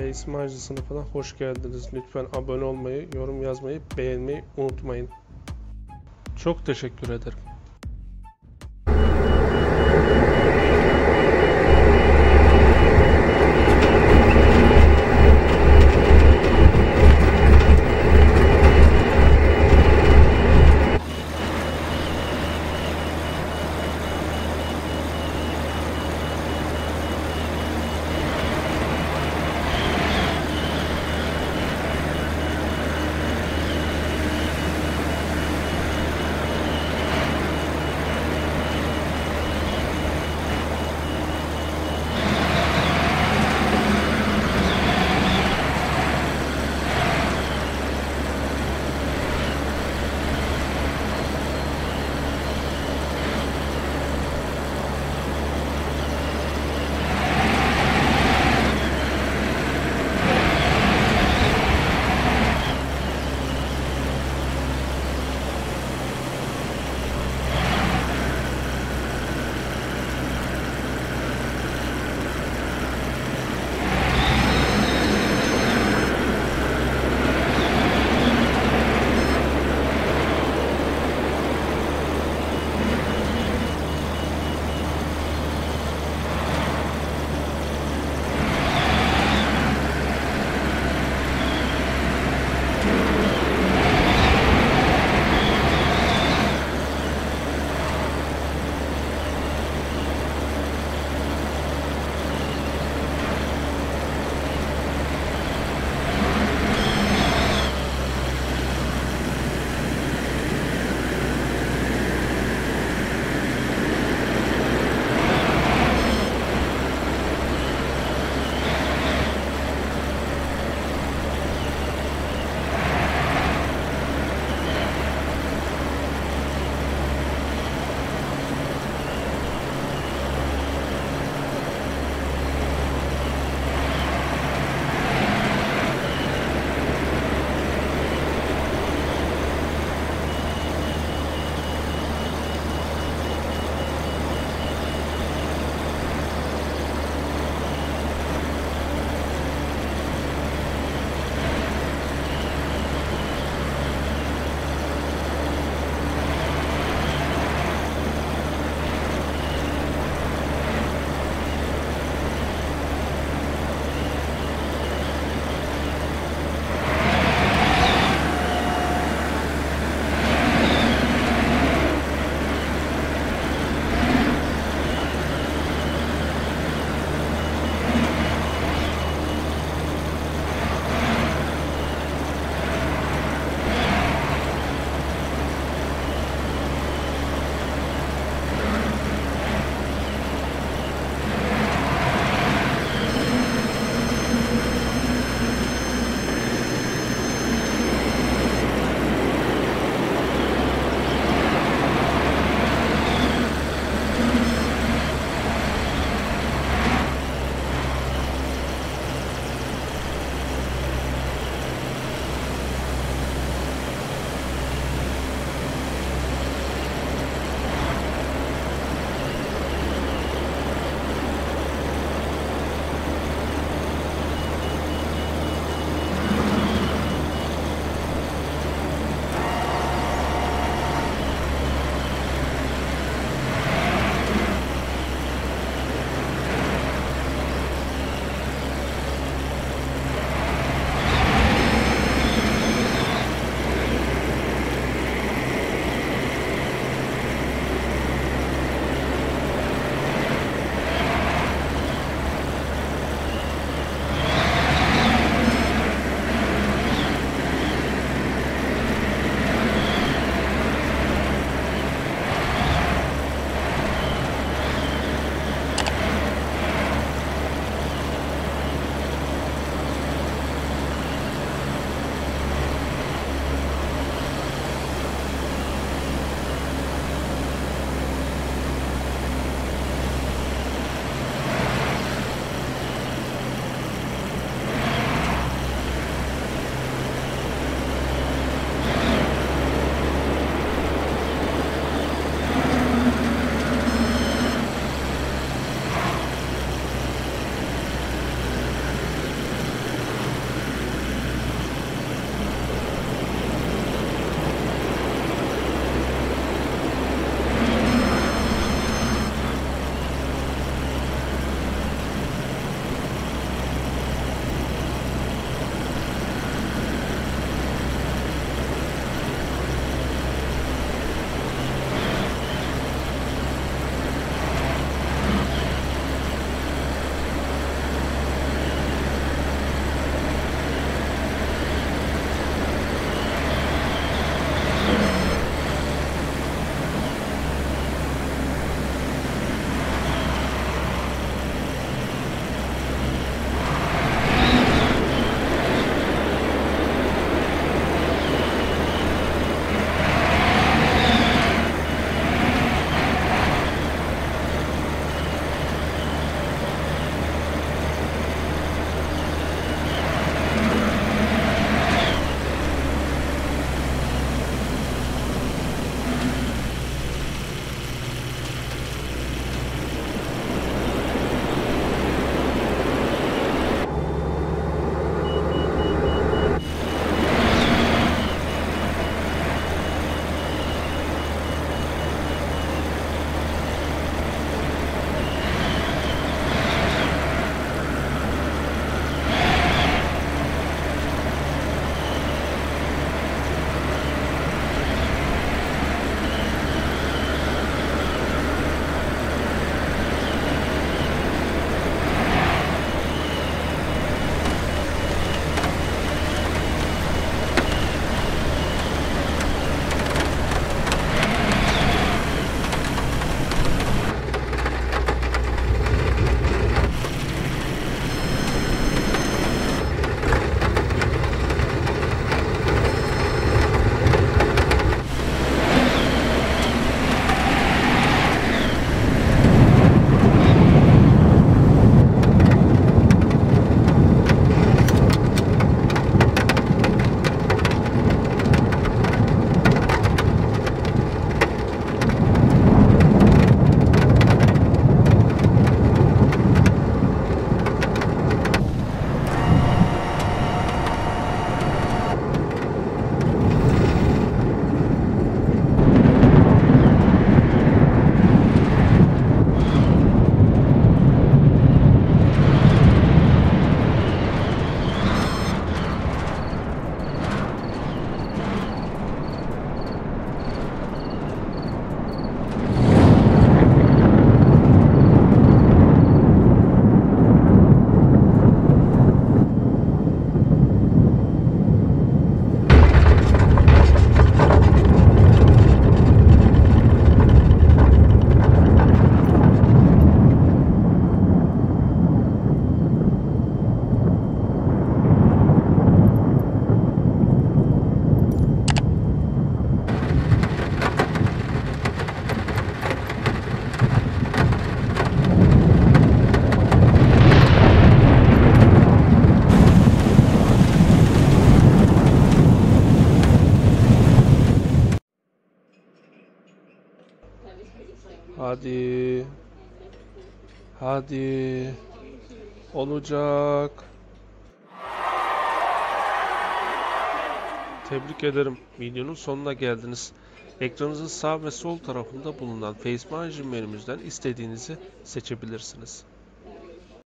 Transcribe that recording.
ve isim harcı sınıfına hoş geldiniz. Lütfen abone olmayı, yorum yazmayı, beğenmeyi unutmayın. Çok teşekkür ederim. Hadi. Hadi. Olacak. Tebrik ederim. Videonun sonuna geldiniz. Ekranınızın sağ ve sol tarafında bulunan Face menümüzden istediğinizi seçebilirsiniz.